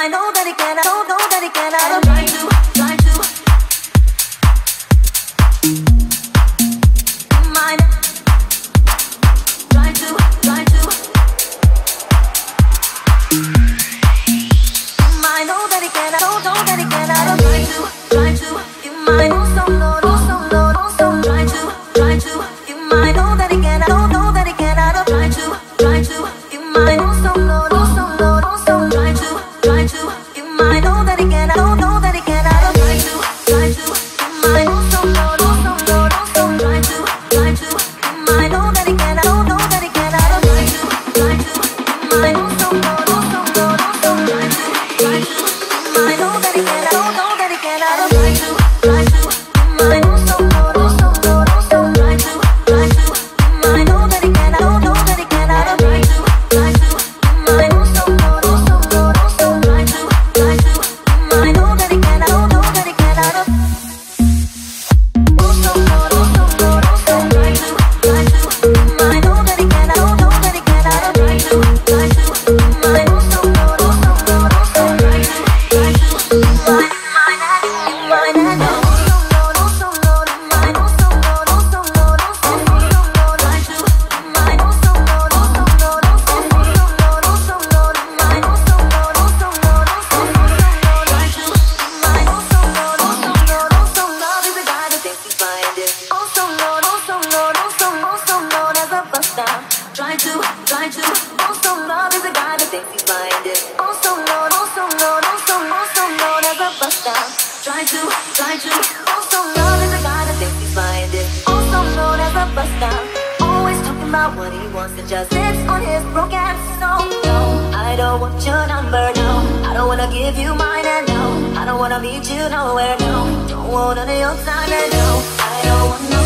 I know that it can, I don't know that it can, I don't try to. as a guy that thinks he's as a. Always talking about what he wants just on his broken soul. No, I don't want your number, no. I don't wanna give you mine, and no. I don't wanna meet you nowhere, no. Don't want none of your time, and no. I don't want no.